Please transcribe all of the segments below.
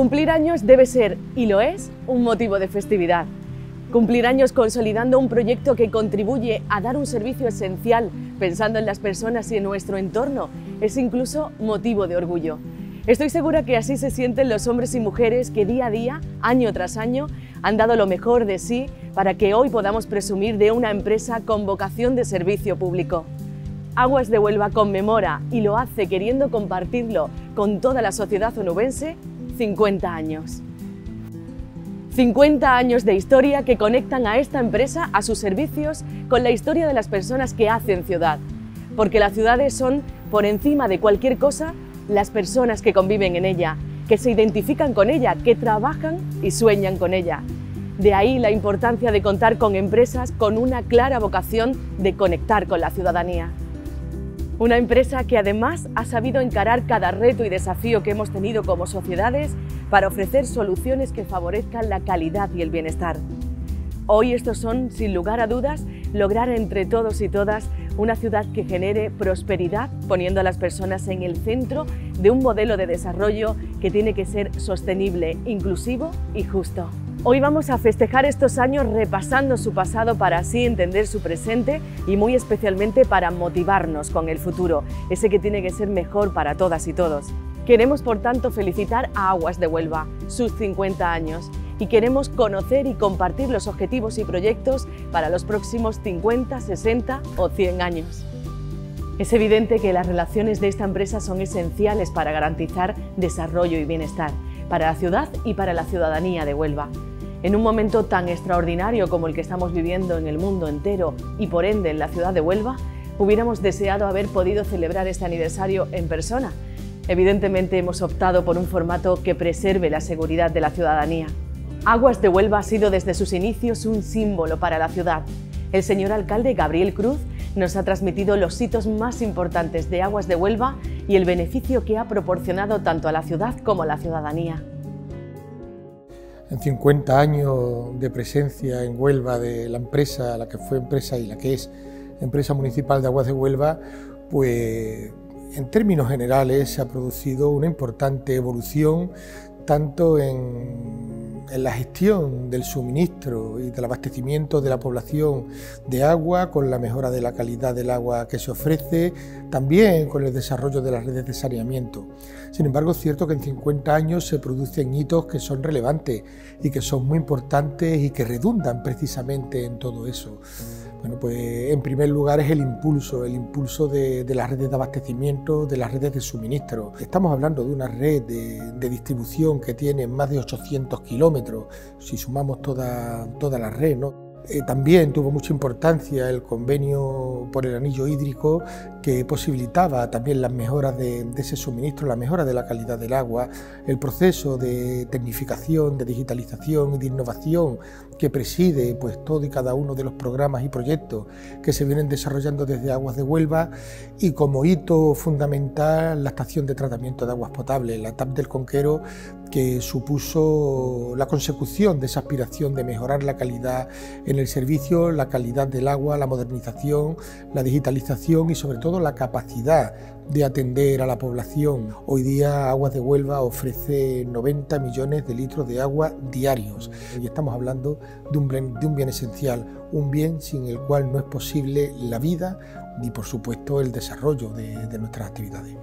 Cumplir años debe ser, y lo es, un motivo de festividad. Cumplir años consolidando un proyecto que contribuye a dar un servicio esencial pensando en las personas y en nuestro entorno es incluso motivo de orgullo. Estoy segura que así se sienten los hombres y mujeres que día a día, año tras año, han dado lo mejor de sí para que hoy podamos presumir de una empresa con vocación de servicio público. Aguas de Huelva conmemora y lo hace queriendo compartirlo con toda la sociedad onubense 50 años. 50 años de historia que conectan a esta empresa, a sus servicios, con la historia de las personas que hacen ciudad. Porque las ciudades son, por encima de cualquier cosa, las personas que conviven en ella, que se identifican con ella, que trabajan y sueñan con ella. De ahí la importancia de contar con empresas con una clara vocación de conectar con la ciudadanía. Una empresa que además ha sabido encarar cada reto y desafío que hemos tenido como sociedades para ofrecer soluciones que favorezcan la calidad y el bienestar. Hoy estos son, sin lugar a dudas, lograr entre todos y todas una ciudad que genere prosperidad poniendo a las personas en el centro de un modelo de desarrollo que tiene que ser sostenible, inclusivo y justo. Hoy vamos a festejar estos años repasando su pasado para así entender su presente y muy especialmente para motivarnos con el futuro, ese que tiene que ser mejor para todas y todos. Queremos por tanto felicitar a Aguas de Huelva, sus 50 años, y queremos conocer y compartir los objetivos y proyectos para los próximos 50, 60 o 100 años. Es evidente que las relaciones de esta empresa son esenciales para garantizar desarrollo y bienestar para la ciudad y para la ciudadanía de Huelva. En un momento tan extraordinario como el que estamos viviendo en el mundo entero y por ende en la ciudad de Huelva, hubiéramos deseado haber podido celebrar este aniversario en persona. Evidentemente hemos optado por un formato que preserve la seguridad de la ciudadanía. Aguas de Huelva ha sido desde sus inicios un símbolo para la ciudad. El señor alcalde Gabriel Cruz nos ha transmitido los hitos más importantes de Aguas de Huelva y el beneficio que ha proporcionado tanto a la ciudad como a la ciudadanía en 50 años de presencia en Huelva de la empresa, la que fue empresa y la que es empresa municipal de aguas de Huelva, pues en términos generales se ha producido una importante evolución tanto en en la gestión del suministro y del abastecimiento de la población de agua, con la mejora de la calidad del agua que se ofrece, también con el desarrollo de las redes de saneamiento. Sin embargo, es cierto que en 50 años se producen hitos que son relevantes y que son muy importantes y que redundan precisamente en todo eso. Bueno, pues en primer lugar es el impulso, el impulso de, las redes de abastecimiento, de las redes de suministro. Estamos hablando de una red de, distribución que tiene más de 800 kilómetros, si sumamos toda, toda la red, ¿no? Eh, también tuvo mucha importancia el convenio por el anillo hídrico que posibilitaba también las mejoras de, ese suministro, la mejora de la calidad del agua, el proceso de tecnificación, de digitalización y de innovación que preside pues, todo y cada uno de los programas y proyectos que se vienen desarrollando desde Aguas de Huelva y como hito fundamental la estación de tratamiento de aguas potables, la TAP del Conquero, que supuso la consecución de esa aspiración de mejorar la calidad en el servicio, la calidad del agua, la modernización, la digitalización y sobre todo la capacidad de atender a la población. Hoy día Aguas de Huelva ofrece 90 millones de litros de agua diarios y estamos hablando de un bien, de un bien esencial, un bien sin el cual no es posible la vida ni por supuesto el desarrollo de, de nuestras actividades.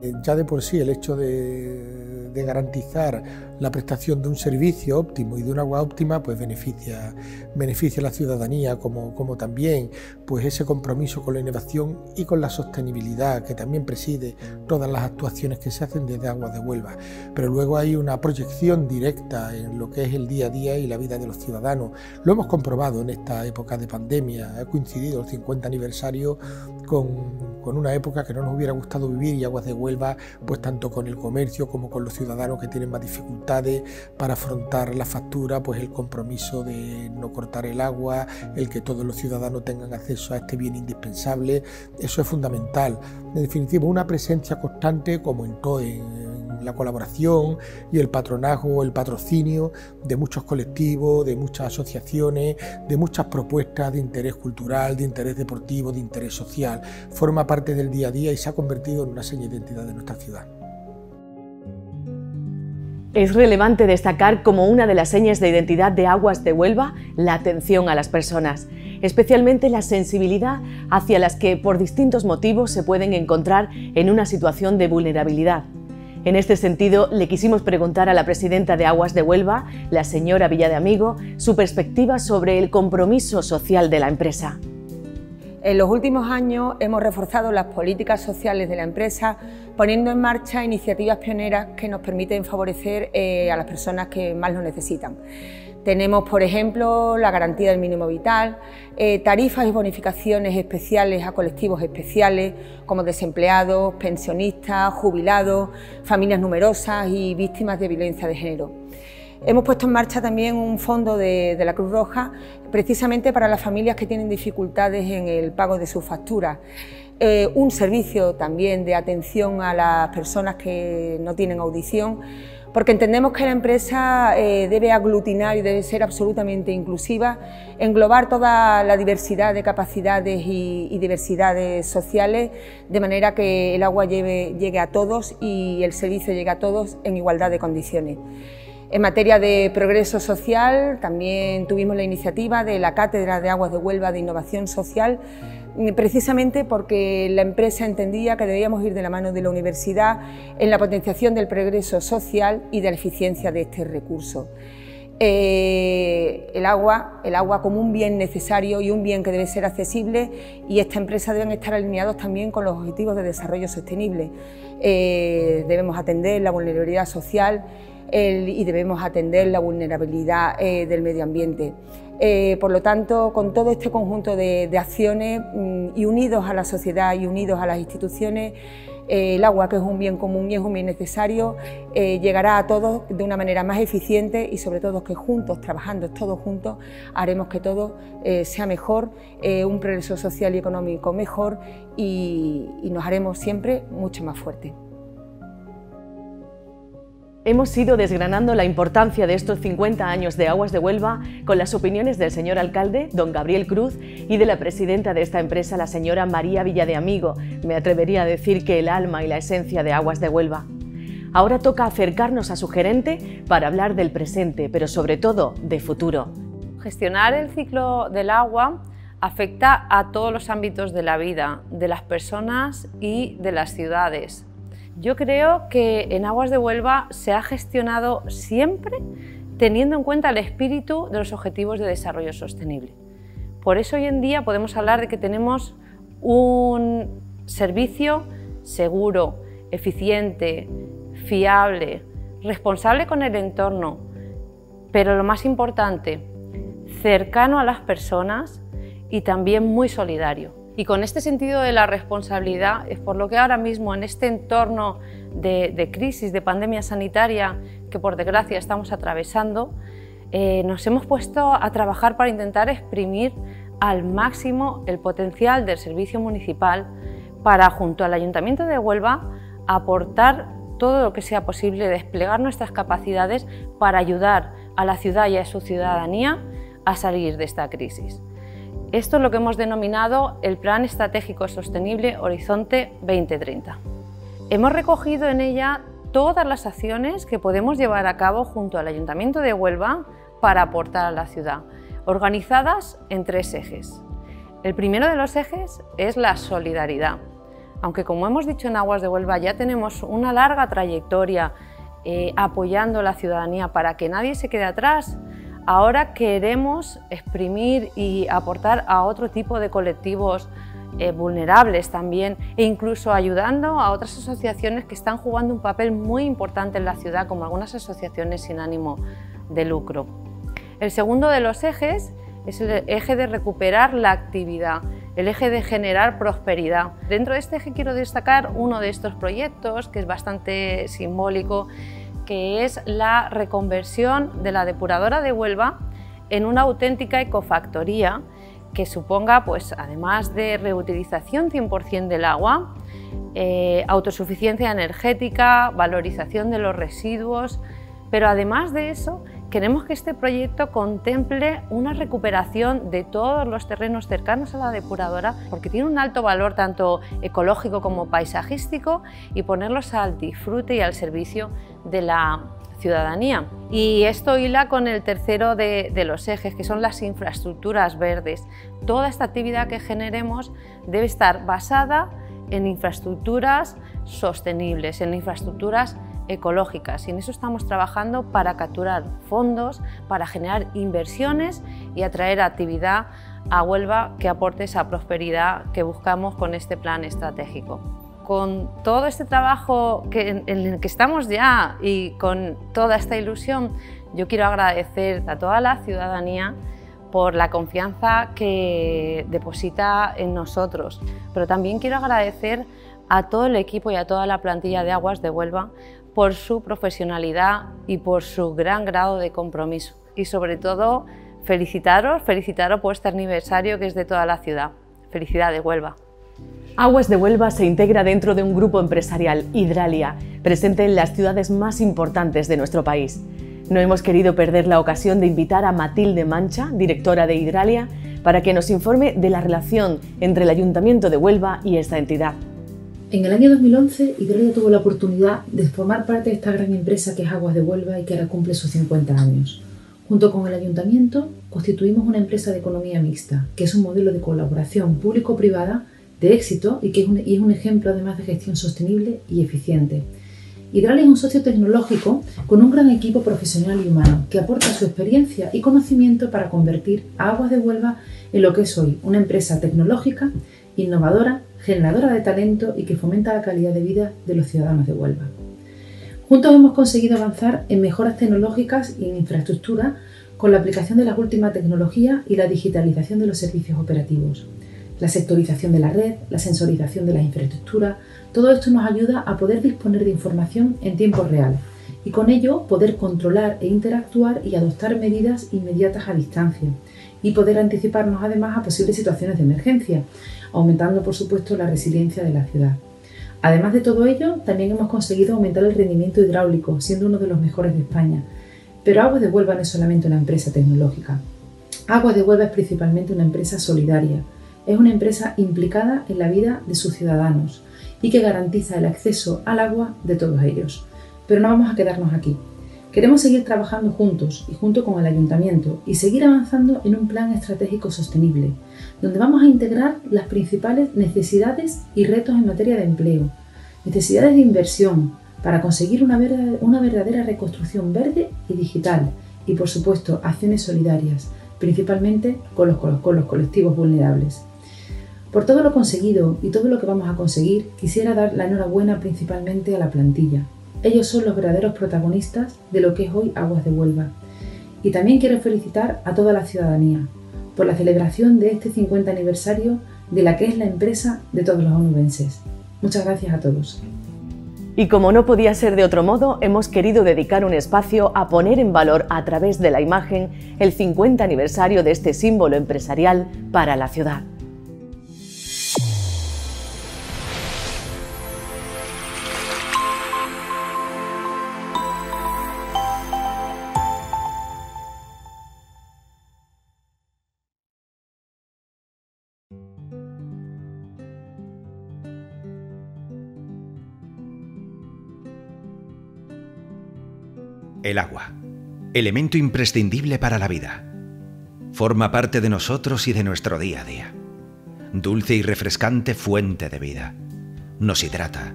Eh, ya de por sí el hecho de de garantizar la prestación de un servicio óptimo y de un agua óptima, pues beneficia, beneficia a la ciudadanía, como, como también pues ese compromiso con la innovación y con la sostenibilidad que también preside todas las actuaciones que se hacen desde Aguas de Huelva. Pero luego hay una proyección directa en lo que es el día a día y la vida de los ciudadanos. Lo hemos comprobado en esta época de pandemia, ha coincidido el 50 aniversario con, con una época que no nos hubiera gustado vivir y Aguas de Huelva, pues tanto con el comercio como con los ciudadanos que tienen más dificultades para afrontar la factura, pues el compromiso de no cortar el agua, el que todos los ciudadanos tengan acceso a este bien indispensable, eso es fundamental. En definitiva, una presencia constante como en todo, en, la colaboración y el patronazgo, el patrocinio de muchos colectivos, de muchas asociaciones, de muchas propuestas de interés cultural, de interés deportivo, de interés social. Forma parte del día a día y se ha convertido en una seña de identidad de nuestra ciudad. Es relevante destacar como una de las señas de identidad de Aguas de Huelva la atención a las personas, especialmente la sensibilidad hacia las que por distintos motivos se pueden encontrar en una situación de vulnerabilidad. En este sentido, le quisimos preguntar a la presidenta de Aguas de Huelva, la señora Amigo, su perspectiva sobre el compromiso social de la empresa. En los últimos años hemos reforzado las políticas sociales de la empresa poniendo en marcha iniciativas pioneras que nos permiten favorecer eh, a las personas que más lo necesitan. Tenemos, por ejemplo, la garantía del mínimo vital, eh, tarifas y bonificaciones especiales a colectivos especiales como desempleados, pensionistas, jubilados, familias numerosas y víctimas de violencia de género. Hemos puesto en marcha también un fondo de, la Cruz Roja precisamente para las familias que tienen dificultades en el pago de sus facturas. Eh, un servicio también de atención a las personas que no tienen audición, porque entendemos que la empresa eh, debe aglutinar y debe ser absolutamente inclusiva, englobar toda la diversidad de capacidades y, y diversidades sociales, de manera que el agua llegue a todos y el servicio llegue a todos en igualdad de condiciones. En materia de progreso social, también tuvimos la iniciativa de la Cátedra de Aguas de Huelva de Innovación Social, precisamente porque la empresa entendía que debíamos ir de la mano de la universidad en la potenciación del progreso social y de la eficiencia de este recurso. Eh, el agua, el agua como un bien necesario y un bien que debe ser accesible y esta empresa deben estar alineados también con los objetivos de desarrollo sostenible. Eh, debemos atender la vulnerabilidad social, y debemos atender la vulnerabilidad eh, del medio ambiente. Eh, por lo tanto, con todo este conjunto de, acciones mm, y unidos a la sociedad y unidos a las instituciones, eh, el agua, que es un bien común y es un bien necesario, llegará a todos de una manera más eficiente y sobre todo que juntos, trabajando todos juntos, haremos que todo sea mejor, un progreso social y económico mejor y nos haremos siempre mucho más fuertes. Hemos ido desgranando la importancia de estos 50 años de Aguas de Huelva con las opiniones del señor alcalde, don Gabriel Cruz, y de la presidenta de esta empresa, la señora María Villadeamigo. Me atrevería a decir que el alma y la esencia de Aguas de Huelva. Ahora toca acercarnos a su gerente para hablar del presente, pero sobre todo de futuro. Gestionar el ciclo del agua afecta a todos los ámbitos de la vida, de las personas y de las ciudades. Yo creo que en Aguas de Huelva se ha gestionado siempre teniendo en cuenta el espíritu de los Objetivos de Desarrollo Sostenible. Por eso hoy en día podemos hablar de que tenemos un servicio seguro, eficiente, fiable, responsable con el entorno, pero lo más importante, cercano a las personas y también muy solidario. Y con este sentido de la responsabilidad es por lo que ahora mismo en este entorno de, crisis, de pandemia sanitaria que por desgracia estamos atravesando, eh, nos hemos puesto a trabajar para intentar exprimir al máximo el potencial del servicio municipal para, junto al Ayuntamiento de Huelva, aportar todo lo que sea posible, desplegar nuestras capacidades para ayudar a la ciudad y a su ciudadanía a salir de esta crisis. Esto es lo que hemos denominado el Plan Estratégico Sostenible Horizonte 2030. Hemos recogido en ella todas las acciones que podemos llevar a cabo junto al Ayuntamiento de Huelva para aportar a la ciudad, organizadas en tres ejes. El primero de los ejes es la solidaridad. Aunque como hemos dicho en Aguas de Huelva ya tenemos una larga trayectoria eh, apoyando a la ciudadanía para que nadie se quede atrás, Ahora queremos exprimir y aportar a otro tipo de colectivos eh, vulnerables también e incluso ayudando a otras asociaciones que están jugando un papel muy importante en la ciudad, como algunas asociaciones sin ánimo de lucro. El segundo de los ejes es el eje de recuperar la actividad, el eje de generar prosperidad. Dentro de este eje quiero destacar uno de estos proyectos que es bastante simbólico que es la reconversión de la depuradora de Huelva en una auténtica ecofactoría que suponga, pues, además de reutilización 100% del agua, eh, autosuficiencia energética, valorización de los residuos, pero además de eso, queremos que este proyecto contemple una recuperación de todos los terrenos cercanos a la depuradora porque tiene un alto valor tanto ecológico como paisajístico y ponerlos al disfrute y al servicio de la ciudadanía. Y esto hila con el tercero de, los ejes, que son las infraestructuras verdes. Toda esta actividad que generemos debe estar basada en infraestructuras sostenibles, en infraestructuras ecológicas y en eso estamos trabajando para capturar fondos, para generar inversiones y atraer actividad a Huelva que aporte esa prosperidad que buscamos con este plan estratégico. Con todo este trabajo en el que estamos ya y con toda esta ilusión, yo quiero agradecer a toda la ciudadanía por la confianza que deposita en nosotros, pero también quiero agradecer a todo el equipo y a toda la plantilla de Aguas de Huelva por su profesionalidad y por su gran grado de compromiso. Y sobre todo, felicitaros, felicitaros por este aniversario que es de toda la ciudad. Felicidades, Huelva. Aguas de Huelva se integra dentro de un grupo empresarial, Hidralia, presente en las ciudades más importantes de nuestro país. No hemos querido perder la ocasión de invitar a Matilde Mancha, directora de Hidralia, para que nos informe de la relación entre el Ayuntamiento de Huelva y esta entidad. En el año 2011, Hidralia tuvo la oportunidad de formar parte de esta gran empresa que es Aguas de Huelva y que ahora cumple sus 50 años. Junto con el ayuntamiento, constituimos una empresa de economía mixta, que es un modelo de colaboración público-privada de éxito y que es un, ejemplo además de gestión sostenible y eficiente. Hidralia es un socio tecnológico con un gran equipo profesional y humano que aporta su experiencia y conocimiento para convertir a Aguas de Huelva en lo que es hoy, una empresa tecnológica, innovadora generadora de talento y que fomenta la calidad de vida de los ciudadanos de Huelva. Juntos hemos conseguido avanzar en mejoras tecnológicas y en infraestructura con la aplicación de las últimas tecnologías y la digitalización de los servicios operativos. La sectorización de la red, la sensorización de las infraestructuras, todo esto nos ayuda a poder disponer de información en tiempo real y con ello poder controlar e interactuar y adoptar medidas inmediatas a distancia y poder anticiparnos además a posibles situaciones de emergencia, aumentando por supuesto la resiliencia de la ciudad. Además de todo ello, también hemos conseguido aumentar el rendimiento hidráulico, siendo uno de los mejores de España. Pero Aguas de Huelva no es solamente una empresa tecnológica. Aguas de Huelva es principalmente una empresa solidaria. Es una empresa implicada en la vida de sus ciudadanos y que garantiza el acceso al agua de todos ellos. Pero no vamos a quedarnos aquí. Queremos seguir trabajando juntos y junto con el ayuntamiento y seguir avanzando en un plan estratégico sostenible, donde vamos a integrar las principales necesidades y retos en materia de empleo, necesidades de inversión para conseguir una, verdadera reconstrucción verde y digital y por supuesto acciones solidarias, principalmente con los, colectivos vulnerables. Por todo lo conseguido y todo lo que vamos a conseguir, quisiera dar la enhorabuena principalmente a la plantilla, ellos son los verdaderos protagonistas de lo que es hoy Aguas de Huelva. Y también quiero felicitar a toda la ciudadanía por la celebración de este 50 aniversario de la que es la empresa de todos los onubenses. Muchas gracias a todos. Y como no podía ser de otro modo, hemos querido dedicar un espacio a poner en valor a través de la imagen el 50 aniversario de este símbolo empresarial para la ciudad. El agua, elemento imprescindible para la vida. Forma parte de nosotros y de nuestro día a día. Dulce y refrescante fuente de vida. Nos hidrata,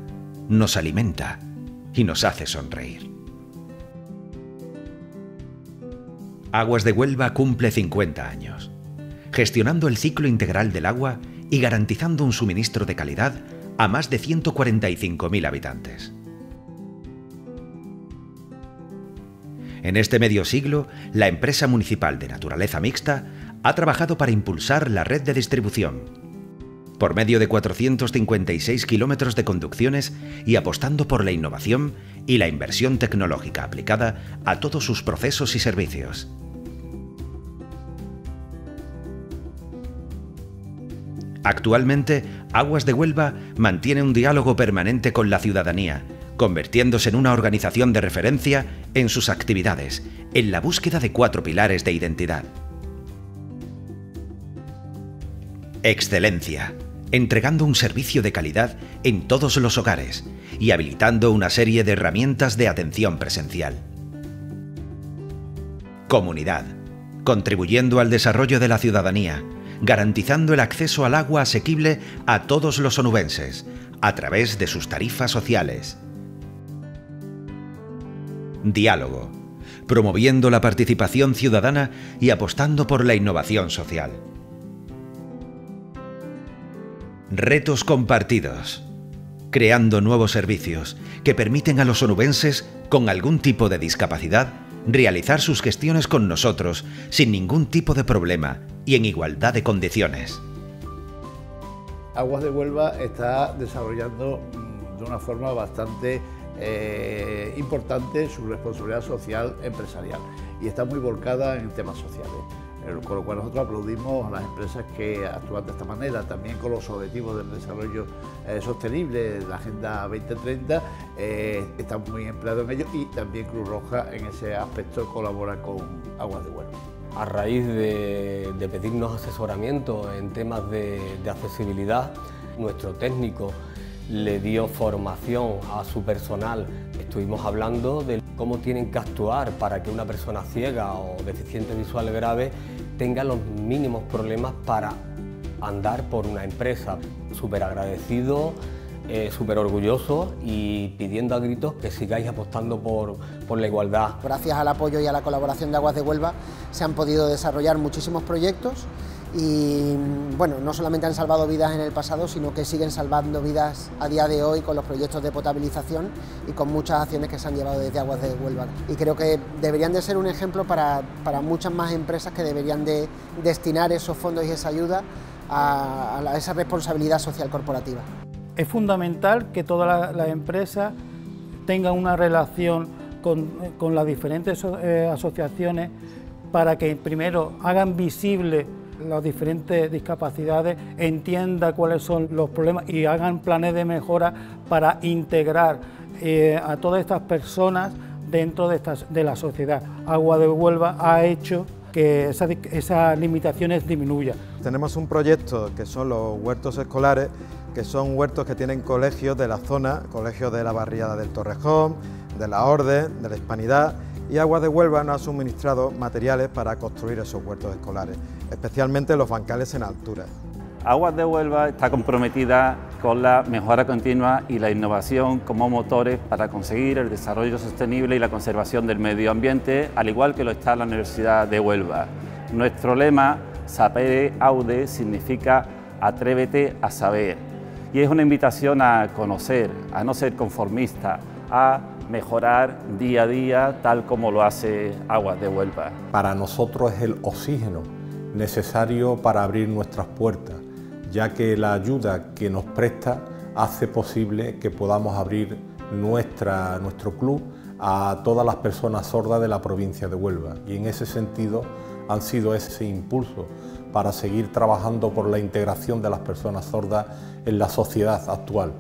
nos alimenta y nos hace sonreír. Aguas de Huelva cumple 50 años, gestionando el ciclo integral del agua y garantizando un suministro de calidad a más de 145.000 habitantes. En este medio siglo, la empresa municipal de naturaleza mixta ha trabajado para impulsar la red de distribución, por medio de 456 kilómetros de conducciones y apostando por la innovación y la inversión tecnológica aplicada a todos sus procesos y servicios. Actualmente, Aguas de Huelva mantiene un diálogo permanente con la ciudadanía convirtiéndose en una organización de referencia en sus actividades, en la búsqueda de cuatro pilares de identidad. Excelencia, entregando un servicio de calidad en todos los hogares y habilitando una serie de herramientas de atención presencial. comunidad, contribuyendo al desarrollo de la ciudadanía, garantizando el acceso al agua asequible a todos los onubenses, a través de sus tarifas sociales. Diálogo, promoviendo la participación ciudadana y apostando por la innovación social. Retos compartidos, creando nuevos servicios que permiten a los onubenses con algún tipo de discapacidad realizar sus gestiones con nosotros sin ningún tipo de problema y en igualdad de condiciones. Aguas de Huelva está desarrollando mm, de una forma bastante eh, importante su responsabilidad social empresarial y está muy volcada en temas sociales. Con lo cual nosotros aplaudimos a las empresas que actúan de esta manera, también con los objetivos del desarrollo eh, sostenible, la Agenda 2030, eh, están muy empleados en ello y también Cruz Roja en ese aspecto colabora con Aguas de Huelva a raíz de, pedirnos asesoramiento en temas de, accesibilidad, nuestro técnico le dio formación a su personal. Estuvimos hablando de cómo tienen que actuar para que una persona ciega o deficiente visual grave tenga los mínimos problemas para andar por una empresa. Súper agradecido eh, súper orgulloso y pidiendo a gritos que sigáis apostando por, por la igualdad. Gracias al apoyo y a la colaboración de Aguas de Huelva se han podido desarrollar muchísimos proyectos y bueno, no solamente han salvado vidas en el pasado, sino que siguen salvando vidas a día de hoy con los proyectos de potabilización y con muchas acciones que se han llevado desde Aguas de Huelva. Y creo que deberían de ser un ejemplo para, para muchas más empresas que deberían de destinar esos fondos y esa ayuda a, esa responsabilidad social corporativa. Es fundamental que todas las empresas tengan una relación con, las diferentes eh, asociaciones para que primero hagan visible las diferentes discapacidades, entienda cuáles son los problemas y hagan planes de mejora para integrar eh, a todas estas personas dentro de, de la sociedad. Agua de Huelva ha hecho que esas limitaciones disminuyan. Tenemos un proyecto que son los huertos escolares que son huertos que tienen colegios de la zona, colegios de la barriada del Torrejón, de la Orden, de la Hispanidad y Aguas de Huelva nos ha suministrado materiales para construir esos huertos escolares, especialmente los bancales en altura. Aguas de Huelva está comprometida con la mejora continua y la innovación como motores para conseguir el desarrollo sostenible y la conservación del medio ambiente, al igual que lo está la Universidad de Huelva. Nuestro lema, Sapere Aude, significa atrévete a saber y es una invitación a conocer, a no ser conformista, a mejorar día a día tal como lo hace Aguas de Huelva. Para nosotros es el oxígeno necesario para abrir nuestras puertas, ya que la ayuda que nos presta hace posible que podamos abrir nuestra, nuestro club a todas las personas sordas de la provincia de Huelva y en ese sentido han sido ese impulso para seguir trabajando por la integración de las personas sordas en la sociedad actual.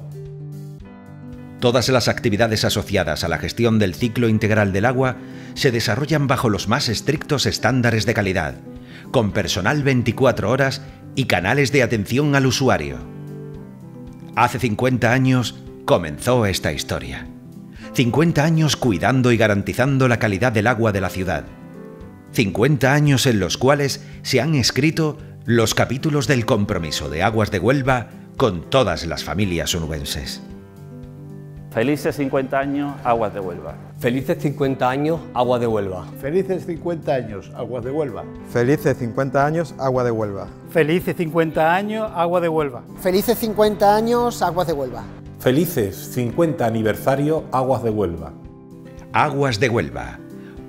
Todas las actividades asociadas a la gestión del ciclo integral del agua se desarrollan bajo los más estrictos estándares de calidad, con personal 24 horas y canales de atención al usuario. Hace 50 años comenzó esta historia. 50 años cuidando y garantizando la calidad del agua de la ciudad 50 años en los cuales se han escrito los capítulos del compromiso de Aguas de Huelva con todas las familias onubenses. Felices 50 años, Aguas de Huelva. Felices 50 años, Aguas de Huelva. Felices 50 años, Aguas de Huelva. Felices 50 años, Agua de Huelva. Felices 50 años, Agua de Huelva. Felices 50 años, Aguas de Huelva. Felices 50 aniversario, Aguas de Huelva. Aguas de Huelva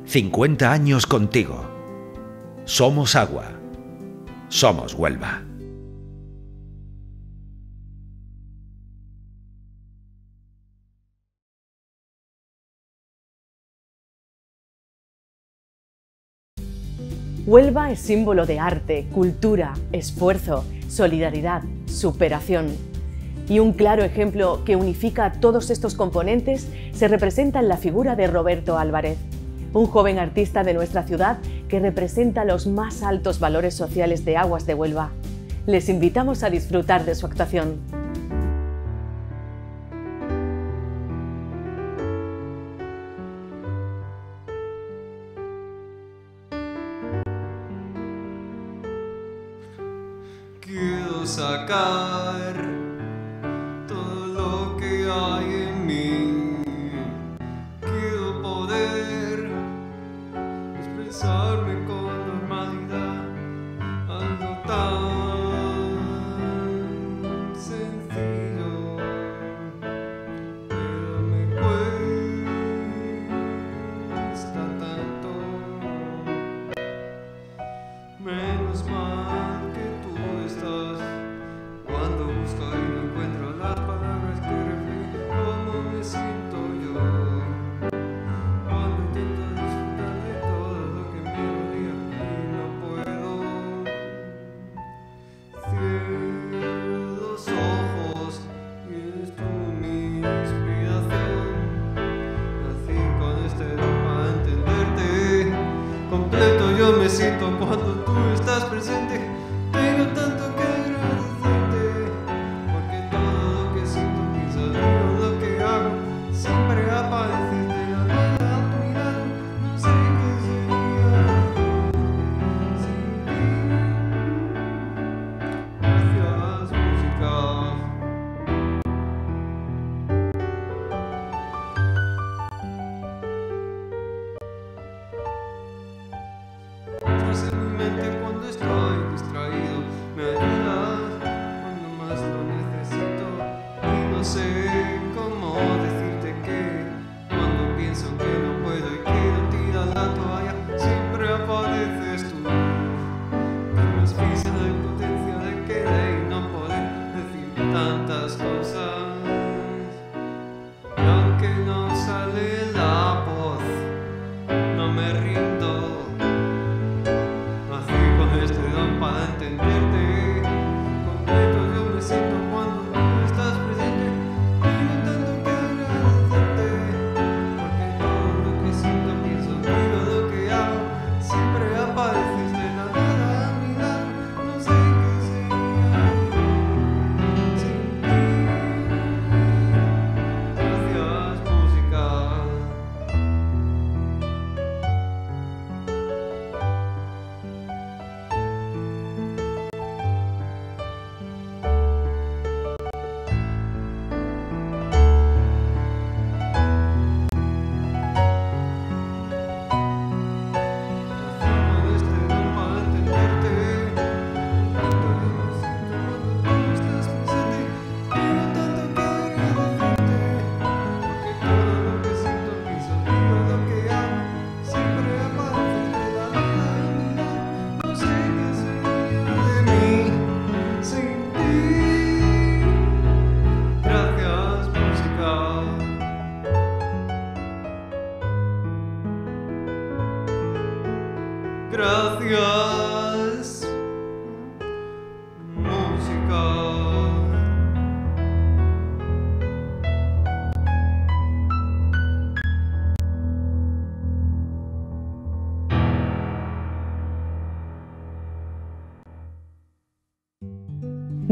50 años contigo. Somos agua. Somos Huelva. Huelva es símbolo de arte, cultura, esfuerzo, solidaridad, superación. Y un claro ejemplo que unifica todos estos componentes se representa en la figura de Roberto Álvarez un joven artista de nuestra ciudad que representa los más altos valores sociales de Aguas de Huelva. Les invitamos a disfrutar de su actuación.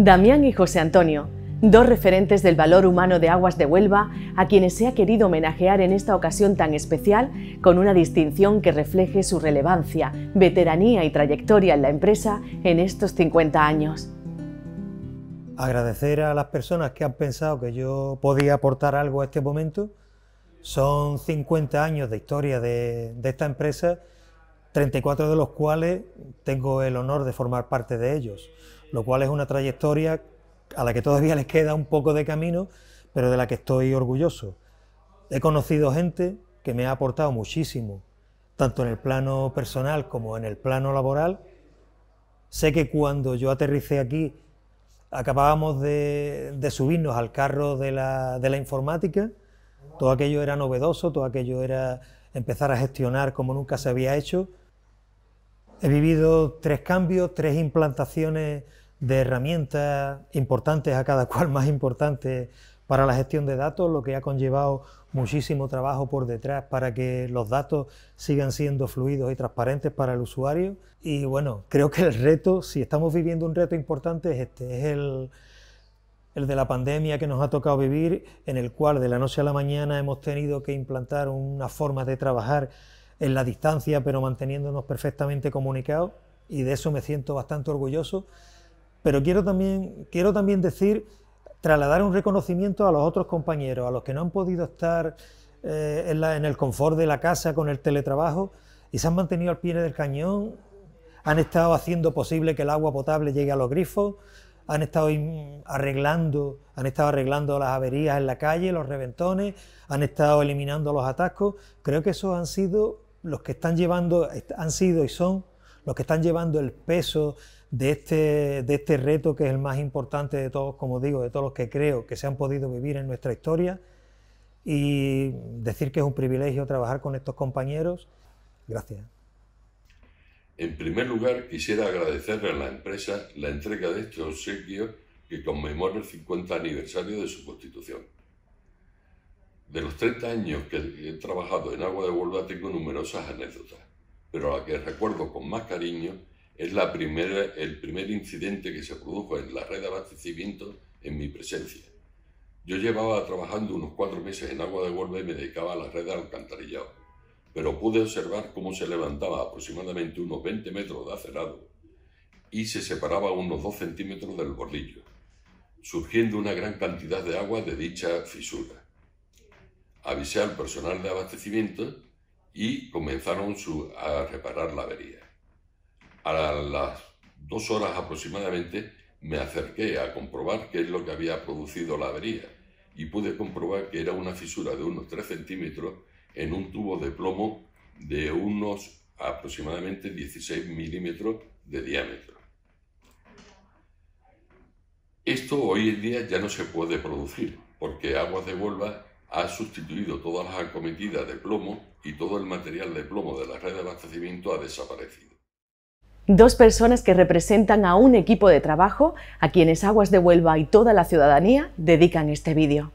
Damián y José Antonio, dos referentes del valor humano de Aguas de Huelva, a quienes se ha querido homenajear en esta ocasión tan especial con una distinción que refleje su relevancia, veteranía y trayectoria en la empresa en estos 50 años. Agradecer a las personas que han pensado que yo podía aportar algo a este momento. Son 50 años de historia de, esta empresa, 34 de los cuales tengo el honor de formar parte de ellos, lo cual es una trayectoria a la que todavía les queda un poco de camino, pero de la que estoy orgulloso. He conocido gente que me ha aportado muchísimo, tanto en el plano personal como en el plano laboral. Sé que cuando yo aterricé aquí acabábamos de, subirnos al carro de la, de la informática, todo aquello era novedoso, todo aquello era empezar a gestionar como nunca se había hecho. He vivido tres cambios, tres implantaciones de herramientas importantes, a cada cual más importante para la gestión de datos, lo que ha conllevado muchísimo trabajo por detrás para que los datos sigan siendo fluidos y transparentes para el usuario. Y bueno, creo que el reto, si estamos viviendo un reto importante, es este, es el, el de la pandemia que nos ha tocado vivir, en el cual de la noche a la mañana hemos tenido que implantar una forma de trabajar en la distancia, pero manteniéndonos perfectamente comunicados, y de eso me siento bastante orgulloso. Pero quiero también, quiero también decir, trasladar un reconocimiento a los otros compañeros, a los que no han podido estar eh, en, el confort de la casa con el teletrabajo y se han mantenido al pie del cañón, han estado haciendo posible que el agua potable llegue a los grifos, han estado arreglando, han estado arreglando las averías en la calle, los reventones, han estado eliminando los atascos. Creo que esos han sido los que están llevando, han sido y son los que están llevando el peso de este, de este reto que es el más importante de todos, como digo, de todos los que creo que se han podido vivir en nuestra historia y decir que es un privilegio trabajar con estos compañeros. Gracias. En primer lugar, quisiera agradecerle a la empresa la entrega de este obsequio que conmemora el 50 aniversario de su constitución. De los 30 años que he trabajado en Agua de Huelva tengo numerosas anécdotas, pero la que recuerdo con más cariño es el primer incidente que se produjo en la red de abastecimiento en mi presencia. Yo llevaba trabajando unos cuatro meses en Agua de Huelva y me dedicaba a la red de alcantarillado pero pude observar cómo se levantaba aproximadamente unos 20 metros de acerado y se separaba unos 2 centímetros del bordillo, surgiendo una gran cantidad de agua de dicha fisura. Avisé al personal de abastecimiento y comenzaron a reparar la avería. A las dos horas aproximadamente me acerqué a comprobar qué es lo que había producido la avería y pude comprobar que era una fisura de unos 3 centímetros en un tubo de plomo de unos aproximadamente 16 milímetros de diámetro. Esto hoy en día ya no se puede producir porque Aguas de Huelva ha sustituido todas las acometidas de plomo y todo el material de plomo de la red de abastecimiento ha desaparecido. Dos personas que representan a un equipo de trabajo a quienes Aguas de Huelva y toda la ciudadanía dedican este vídeo.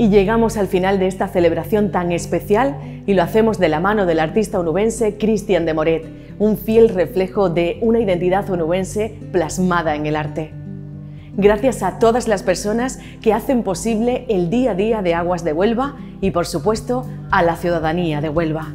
Y llegamos al final de esta celebración tan especial y lo hacemos de la mano del artista onubense Cristian de Moret, un fiel reflejo de una identidad onubense plasmada en el arte. Gracias a todas las personas que hacen posible el día a día de Aguas de Huelva y por supuesto a la ciudadanía de Huelva.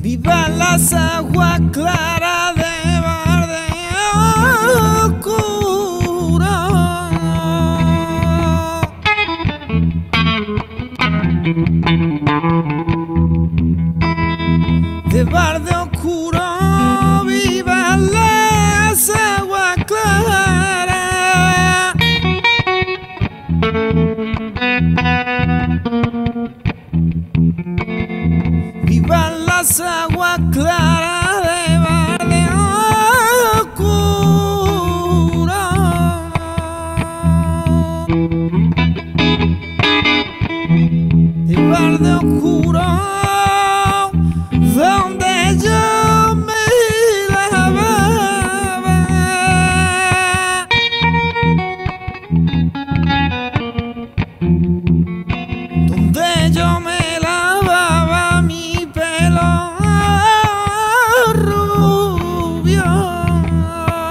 Viva las aguas claras de